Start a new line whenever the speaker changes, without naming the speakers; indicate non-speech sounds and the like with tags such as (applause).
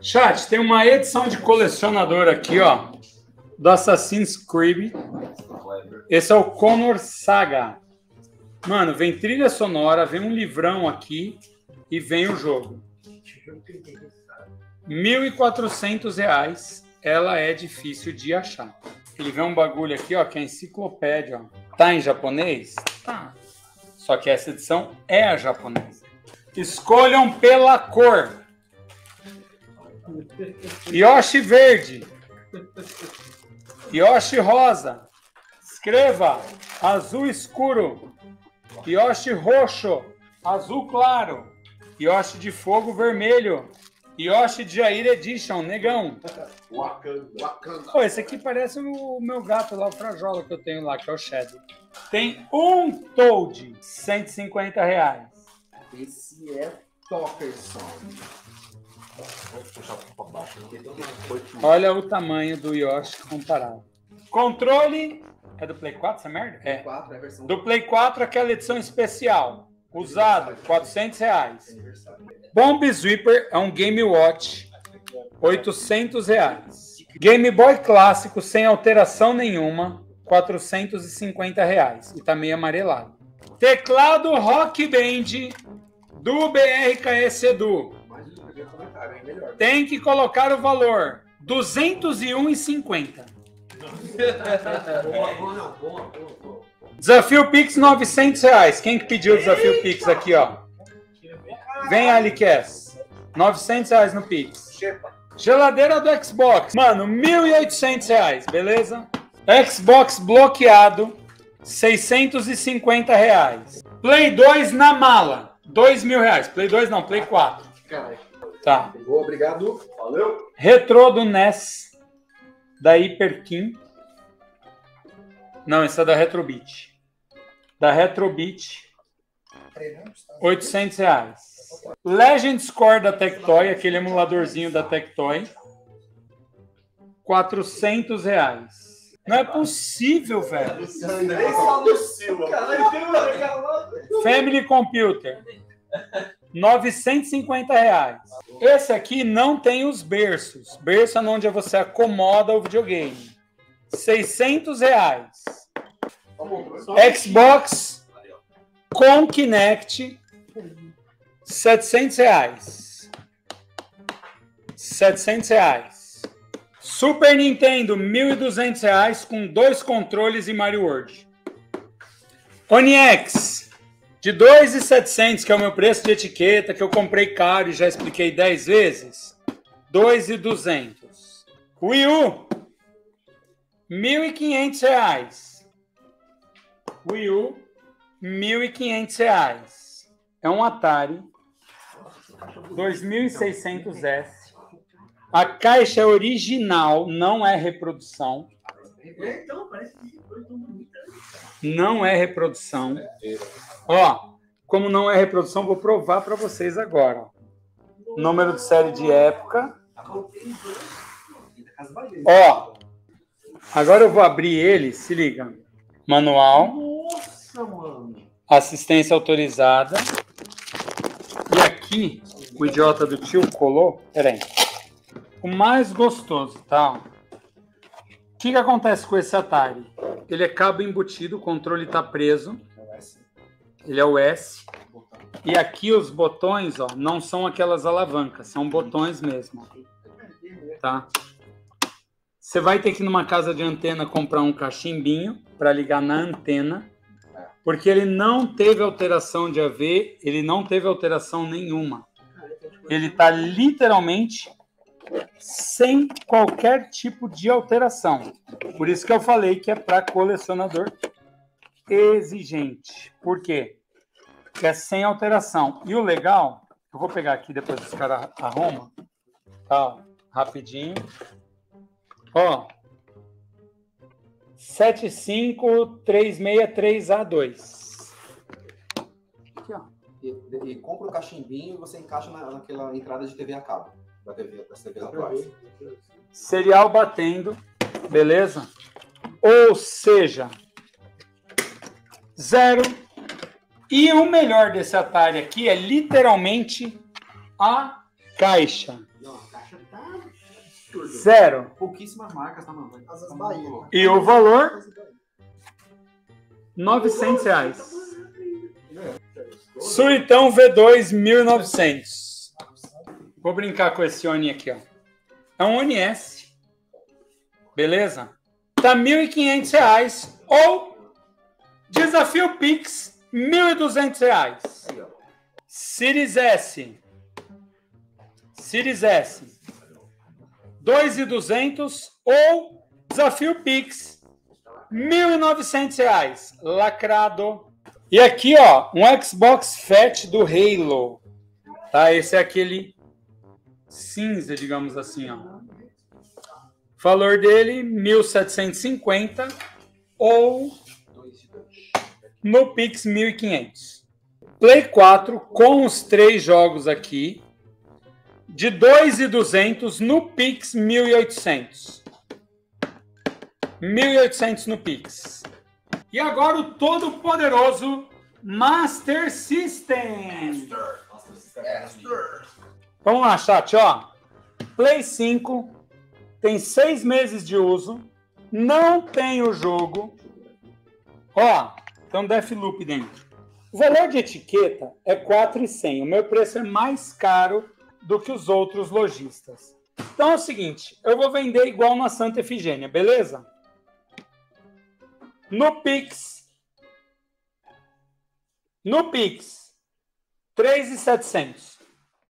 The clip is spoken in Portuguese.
Chat, tem uma edição de colecionador aqui, ó, do Assassin's Creed. Esse é o Connor Saga. Mano, vem trilha sonora, vem um livrão aqui e vem o jogo. R$ 1.400. Ela é difícil de achar. Ele vem um bagulho aqui, ó, que é enciclopédia, ó. Tá em japonês? Tá. Só que essa edição é a japonesa. Escolham pela cor. Yoshi verde. Yoshi rosa. Escreva azul escuro. Yoshi roxo. Azul claro. Yoshi de fogo vermelho. Yoshi de Jair Edition, negão.
Wakanda. Wakanda.
Pô, esse aqui parece o meu gato lá, o Frajola que eu tenho lá, que é o Shadow. Tem um Toad, 150 reais.
Esse é Topperson.
Olha o tamanho do Yoshi comparado. Controle. É do Play 4 essa merda? É.
4 é a versão
Do Play 4, aquela edição especial. Usado, 400 reais.
aniversário.
Bomb Sweeper é um Game Watch, 800 reais. Game Boy clássico, sem alteração nenhuma, 450 reais. E tá meio amarelado. Teclado Rock Band do BRKS Edu. Tem que colocar o valor 201,50.
Boa, boa, não. Boa, boa, boa.
Desafio Pix 900 reais. Quem que pediu o desafio Pix aqui, ó? Vem, Alicast. 900 reais no Pix.
Chepa.
Geladeira do Xbox. Mano, 1.800 reais, beleza? Xbox bloqueado, 650 reais. Play 2 na mala, 2 mil reais. Play 2 não, Play 4.
Caralho.
Tá.
Boa, obrigado. Valeu.
Retrô do NES, da Hyperkin. Não, esse é da Retrobit. Da Retrobit, 800 reais. Legend Score da Tectoy, aquele emuladorzinho da Tectoy, 400 reais. Não é possível, velho.
Silva.
Family Computer, (laughs) 950 reais. Esse aqui não tem os berços. Berço é onde você acomoda o videogame. 600 reais. Xbox com Kinect, 700 reais. 700 reais. Super Nintendo, 1.200 reais com dois controles e Mario World. OniX, de 2.700, que é o meu preço de etiqueta, que eu comprei caro e já expliquei 10 vezes, 2.200. Wii U, 1.500 reais. Wii U, 1.500 reais. É um Atari 2600S. A caixa é original, não é reprodução.
Então, bonita.
Não é reprodução. Ó, como não é reprodução, vou provar para vocês agora. Número de série de época. Ó, agora eu vou abrir ele, se liga. Manual,
Nossa, mano.
assistência autorizada. E aqui, o idiota do tio colou. Peraí. O mais gostoso, tá? O que, que acontece com esse Atari? Ele é cabo embutido, o controle tá preso. Ele é o S. E aqui os botões, ó, não são aquelas alavancas, são botões mesmo. Tá? Você vai ter que ir numa casa de antena comprar um cachimbinho para ligar na antena, porque ele não teve alteração de AV, ele não teve alteração nenhuma. Ele tá literalmente sem qualquer tipo de alteração. Por isso que eu falei que é para colecionador exigente. Por quê? Porque é sem alteração. E o legal, eu vou pegar aqui depois os caras arrumam, tá? ó, Rapidinho. Ó. 75363A2. Aqui, ó.
E, e compra o cachimbinho e você encaixa na, naquela entrada de TV a cabo. Da TV, das TVs atuais.
Serial batendo, beleza? Ou seja, zero. E o melhor desse Atari aqui é literalmente a caixa.
Não, a caixa Tá.
Zero.
Pouquíssimas marcas, tá, mano?
Bahia.
E o valor?
Asas Bahia.
900 reais.
É.
Suitão V2 1900. Vou brincar com esse Oni aqui, ó. É um Oni S. Beleza? Tá 1.500 reais ou desafio Pix 1.200 reais.
Aí, ó.
Series S. Series S. 2.200 ou desafio Pix 1.900 reais. Lacrado. E aqui, ó, um Xbox Fat do Halo. Tá? Esse é aquele cinza, digamos assim, ó. Valor dele, 1.750 ou. No Pix 1.500. Play 4 com os três jogos aqui de 2.200 no Pix 1.800. 1.800 no Pix. E agora o todo poderoso Master System.
É lindo.
Vamos lá, chat, ó. Play 5 tem seis meses de uso, não tem o jogo. Ó, um Deathloop dentro. O valor de etiqueta é 4,100. O meu preço é mais caro do que os outros lojistas. Então é o seguinte, eu vou vender igual na Santa Efigênia, beleza? No Pix. No Pix. 3,700.